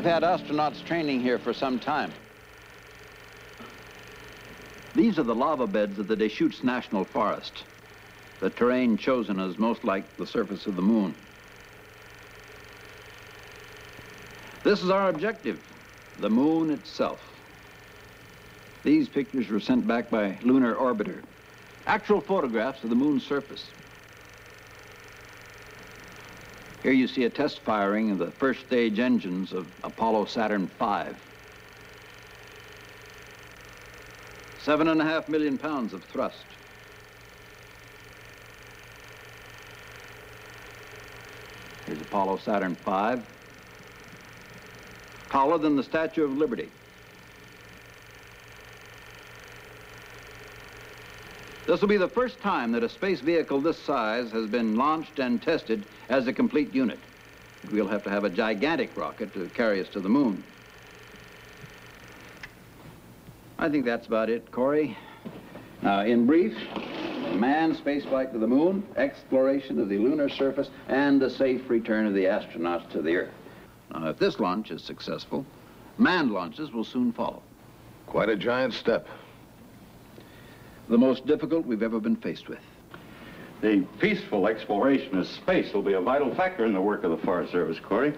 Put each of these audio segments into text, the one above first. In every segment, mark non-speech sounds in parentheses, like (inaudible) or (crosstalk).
We've had astronauts training here for some time. These are the lava beds of the Deschutes National Forest. The terrain chosen is most like the surface of the moon. This is our objective, the moon itself. These pictures were sent back by Lunar Orbiter. Actual photographs of the moon's surface. Here you see a test firing of the first stage engines of Apollo Saturn V. Seven and a half million pounds of thrust. Here's Apollo Saturn V. Taller than the Statue of Liberty. This will be the first time that a space vehicle this size has been launched and tested as a complete unit. We'll have to have a gigantic rocket to carry us to the moon. I think that's about it, Corey. Now, in brief, manned spaceflight to the moon, exploration of the lunar surface, and the safe return of the astronauts to the Earth. Now, if this launch is successful, manned launches will soon follow. Quite a giant step the most difficult we've ever been faced with. The peaceful exploration of space will be a vital factor in the work of the Forest Service, Corey.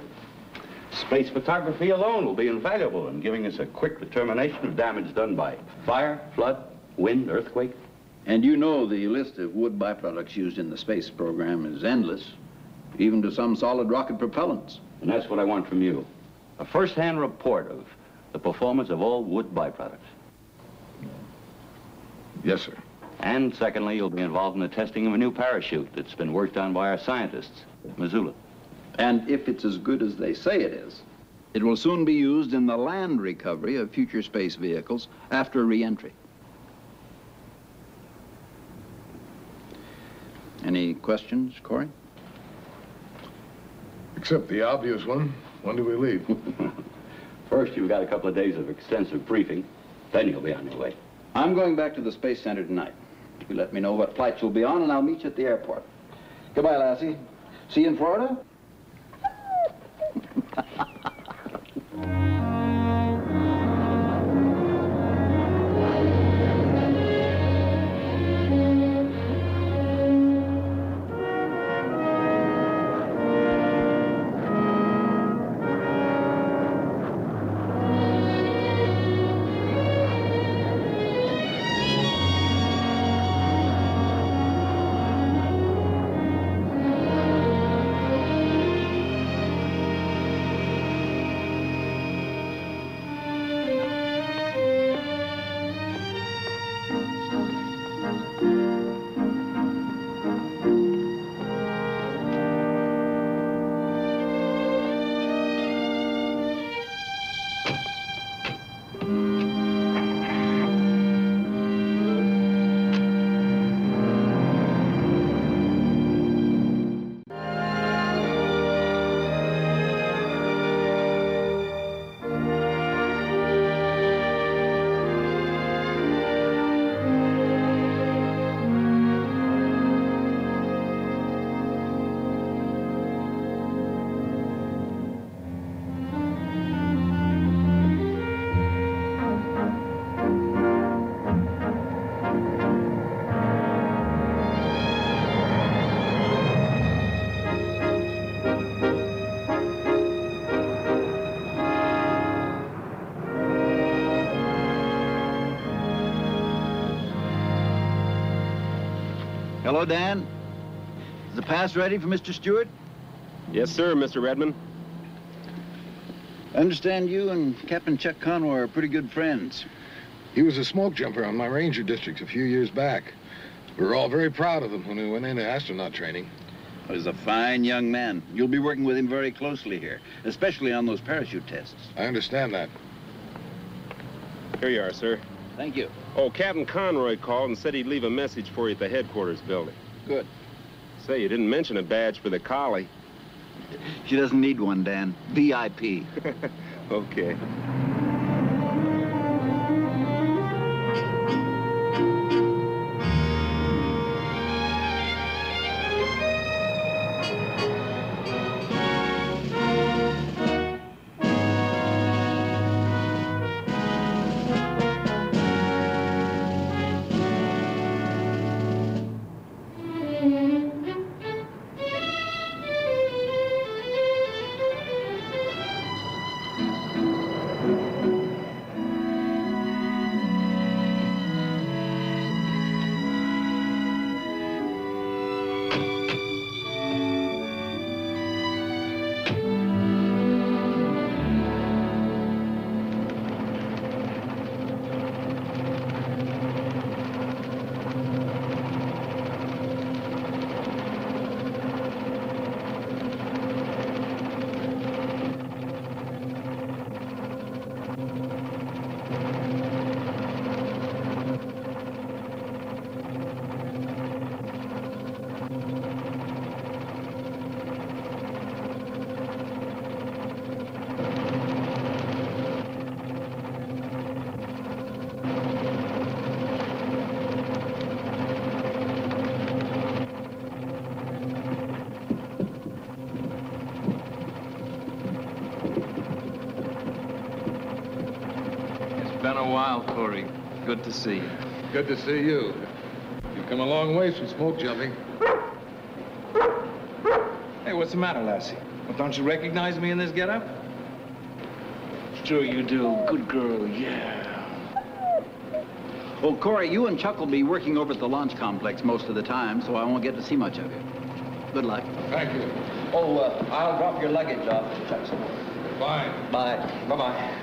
Space photography alone will be invaluable in giving us a quick determination of damage done by fire, flood, wind, earthquake. And you know the list of wood byproducts used in the space program is endless, even to some solid rocket propellants. And that's what I want from you. A first-hand report of the performance of all wood byproducts. Yes, sir. And secondly, you'll be involved in the testing of a new parachute that's been worked on by our scientists at Missoula. And if it's as good as they say it is, it will soon be used in the land recovery of future space vehicles after reentry. Any questions, Corey? Except the obvious one. When do we leave? (laughs) First, you've got a couple of days of extensive briefing. Then you'll be on your way. I'm going back to the Space Center tonight. You let me know what flights you'll be on, and I'll meet you at the airport. Goodbye, Lassie. See you in Florida? (laughs) Hello, Dan. Is the pass ready for Mr. Stewart? Yes, sir, Mr. Redmond. I understand you and Captain Chuck Conway are pretty good friends. He was a smoke jumper on my ranger district a few years back. We were all very proud of him when we went into astronaut training. He's a fine young man. You'll be working with him very closely here, especially on those parachute tests. I understand that. Here you are, sir. Thank you. Oh, Captain Conroy called and said he'd leave a message for you at the headquarters building. Good. Say, you didn't mention a badge for the collie. She doesn't need one, Dan. VIP. (laughs) Okay. Been a while, Corey. Good to see you. Good to see you. You've come a long ways from smoke jumping. Hey, what's the matter, Lassie? Well, don't you recognize me in this getup? Sure you do. Good girl, yeah. Well, Corey, you and Chuck will be working over at the launch complex most of the time, so I won't get to see much of you. Good luck. Thank you. Oh, uh, I'll drop your luggage off at Chuck's. Bye. Bye. Bye-bye.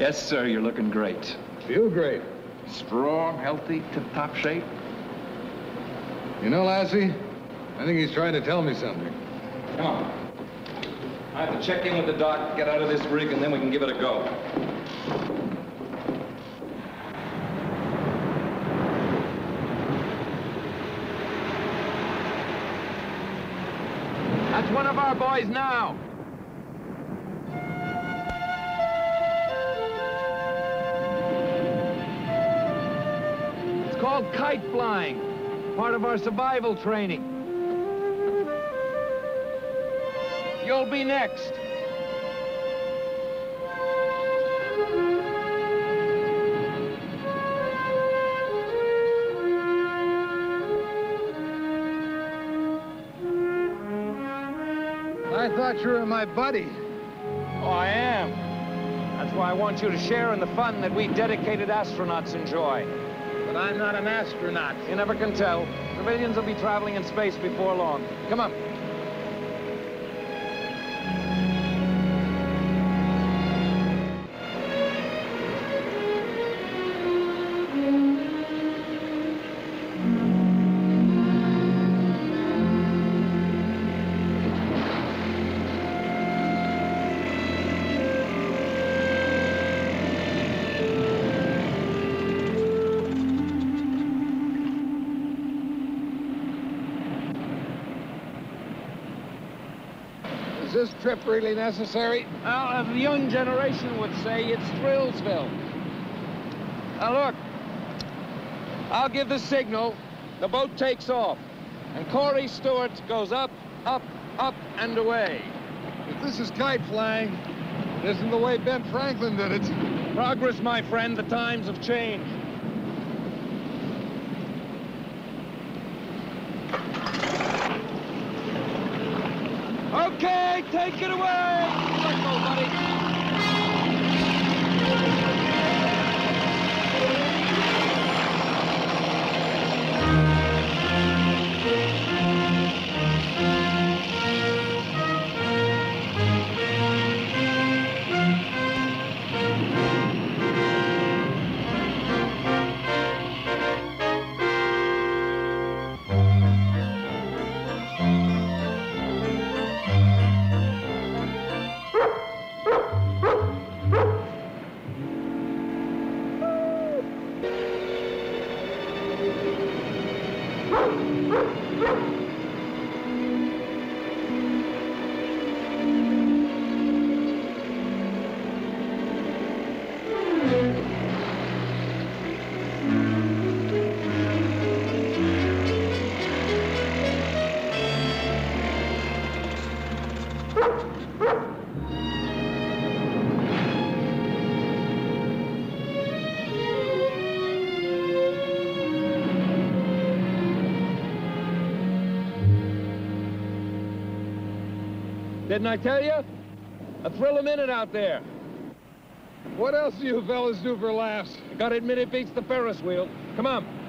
Yes, sir, you're looking great. Feel great. Strong, healthy, tip-top shape. You know, Lassie, I think he's trying to tell me something. Come on. I have to check in with the doc, get out of this rig, and then we can give it a go. That's one of our boys now. Kite flying, part of our survival training. You'll be next. I thought you were my buddy. Oh, I am. That's why I want you to share in the fun that we dedicated astronauts enjoy. But I'm not an astronaut. You never can tell. Civilians will be traveling in space before long. Come on. Is this trip really necessary? Well, as the young generation would say, it's Thrillsville. Now, look. I'll give the signal. The boat takes off. And Corey Stewart goes up, up, up, and away. If this is kite flying, it isn't the way Ben Franklin did it. Progress, my friend. The times have changed. Okay, take it away. Didn't I tell you? A thrill a minute out there. What else do you fellas do for laughs? I gotta admit it beats the Ferris wheel. Come on.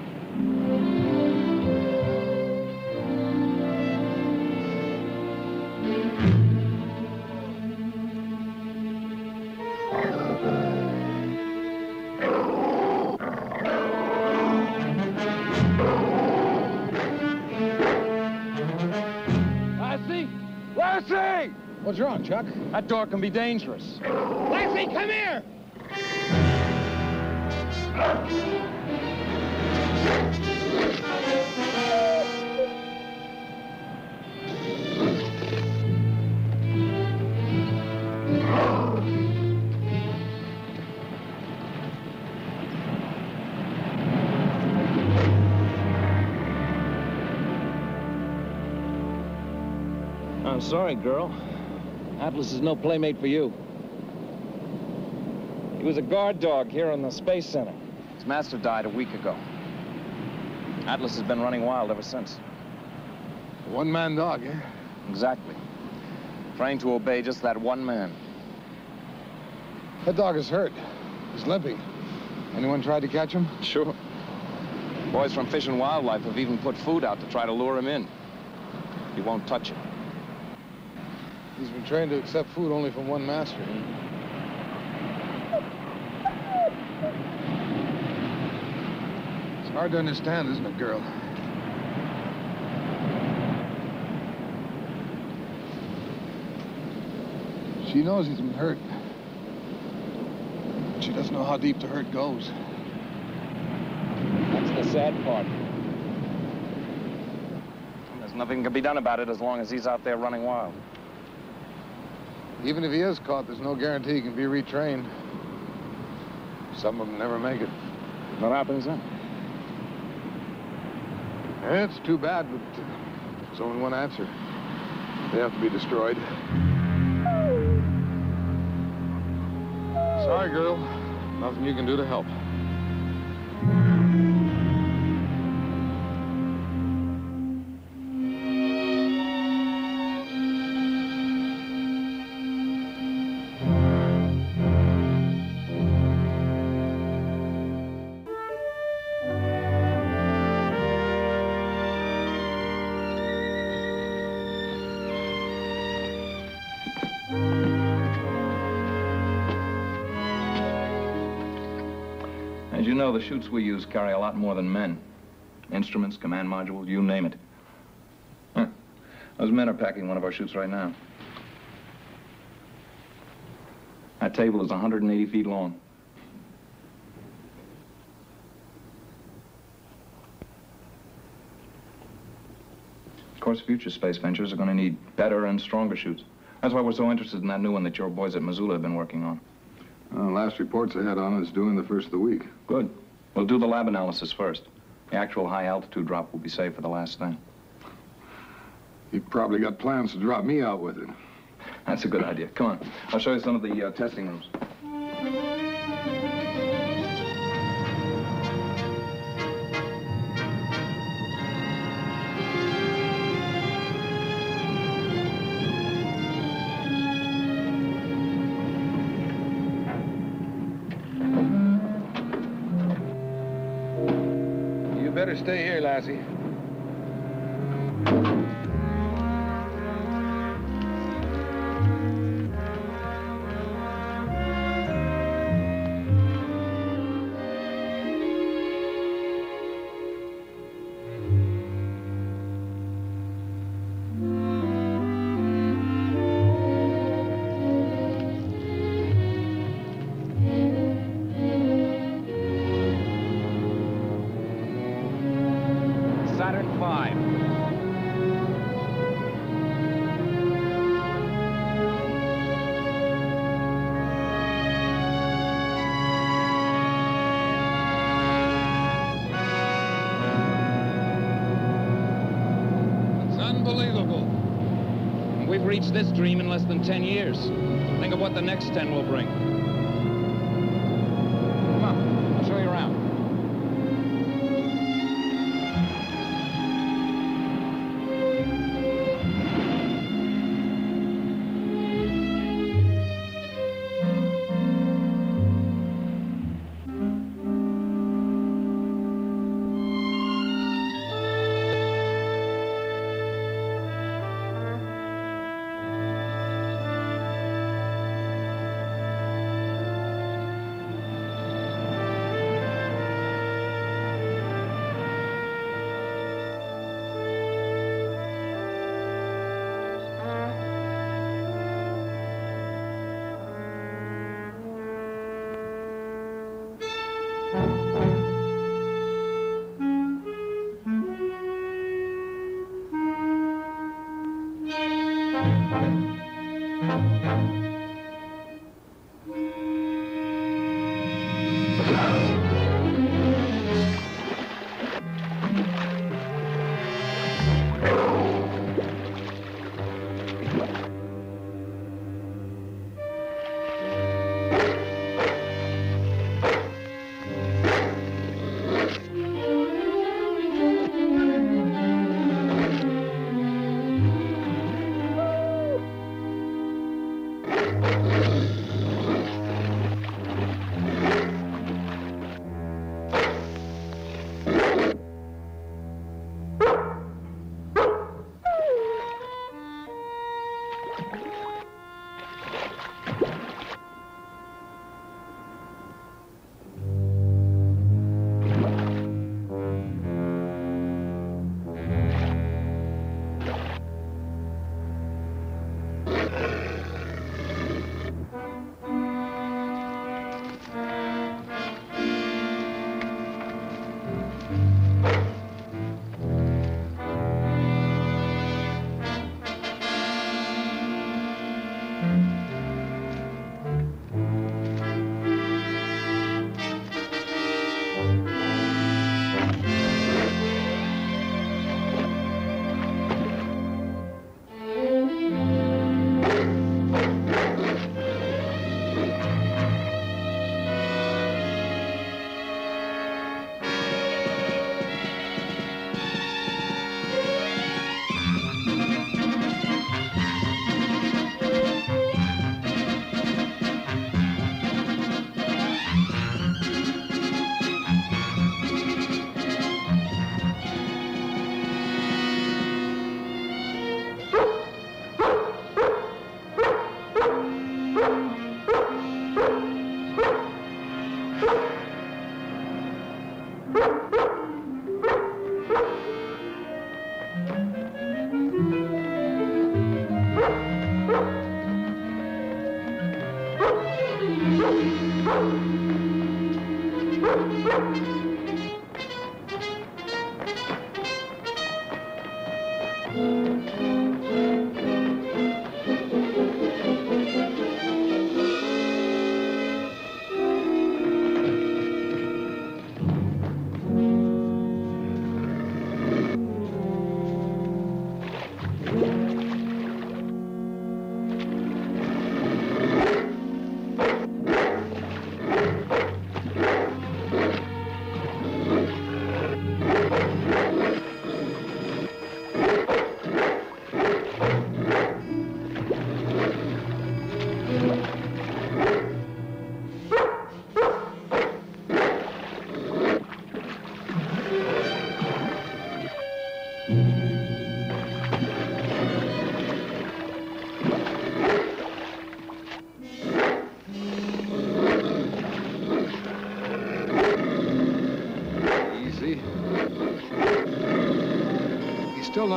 Lassie! What's wrong, Chuck? That door can be dangerous. Lassie, come here! (laughs) I'm sorry, girl. Atlas is no playmate for you. He was a guard dog here on the Space Center. His master died a week ago. Atlas has been running wild ever since. One-man dog, eh? Exactly. Trying to obey just that one man. That dog is hurt. He's limping. Anyone tried to catch him? Sure. Boys from Fish and Wildlife have even put food out to try to lure him in. He won't touch it. He's been trained to accept food only from one master. It's hard to understand, isn't it, girl? She knows he's been hurt. But she doesn't know how deep the hurt goes. That's the sad part. There's nothing can be done about it as long as he's out there running wild. Even if he is caught, there's no guarantee he can be retrained. Some of them never make it. What happens then? It's too bad, but uh, there's only one answer. They have to be destroyed. Sorry, girl. Nothing you can do to help. As you know, the chutes we use carry a lot more than men. Instruments, command modules, you name it. Those men are packing one of our chutes right now. That table is 180 feet long. Of course, future space ventures are going to need better and stronger chutes. That's why we're so interested in that new one that your boys at Missoula have been working on. Uh, last reports I had on it is due in the first of the week. Good. We'll do the lab analysis first. The actual high altitude drop will be saved for the last thing. He probably got plans to drop me out with it. That's a good idea. Come on. I'll show you some of the uh, testing rooms. así. This dream in less than 10 years. Think of what the next 10 will bring. Around. (laughs) Thank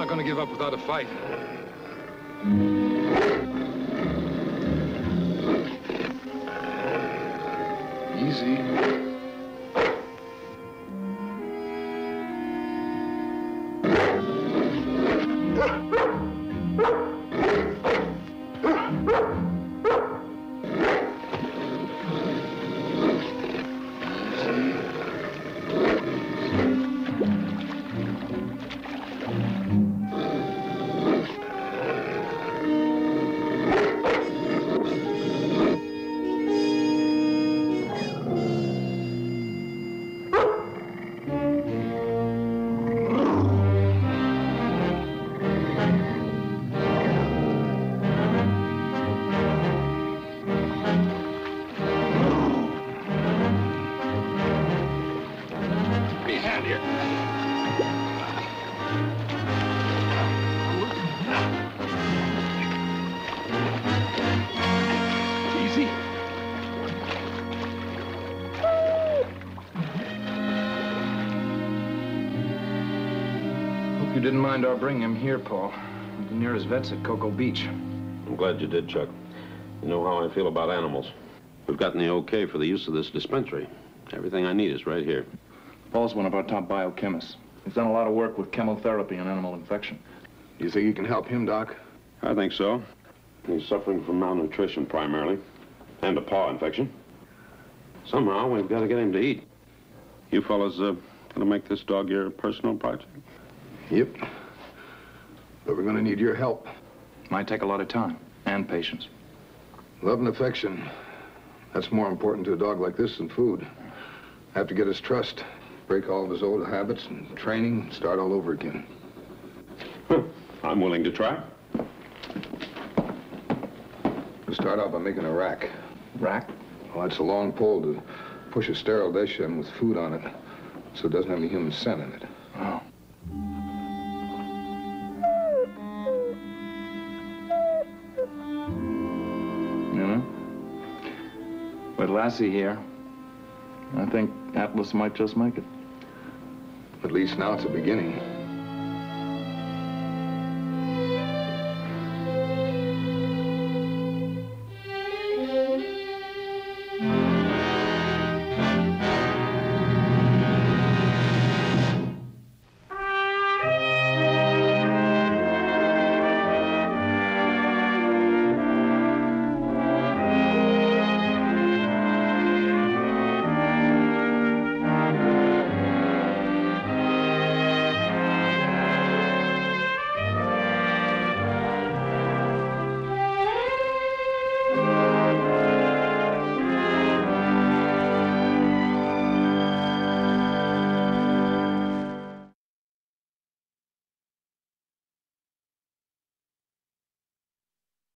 not going to give up without a fight. Didn't mind our bringing him here, Paul. The nearest vet's at Cocoa Beach. I'm glad you did, Chuck. You know how I feel about animals. We've gotten the okay for the use of this dispensary. Everything I need is right here. Paul's one of our top biochemists. He's done a lot of work with chemotherapy and animal infection. You think you can help him, Doc? I think so. He's suffering from malnutrition primarily, and a paw infection. Somehow, we've got to get him to eat. You fellas uh, gonna make this dog your personal project? Yep. But we're gonna need your help. Might take a lot of time and patience. Love and affection. That's more important to a dog like this than food. Have to get his trust, break all of his old habits and training, and start all over again. I'm willing to try. We'll start out by making a rack. Rack? Well, that's a long pole to push a sterile dish in with food on it, so it doesn't have any human scent in it. Lassie here, I think Atlas might just make it. At least now it's a beginning.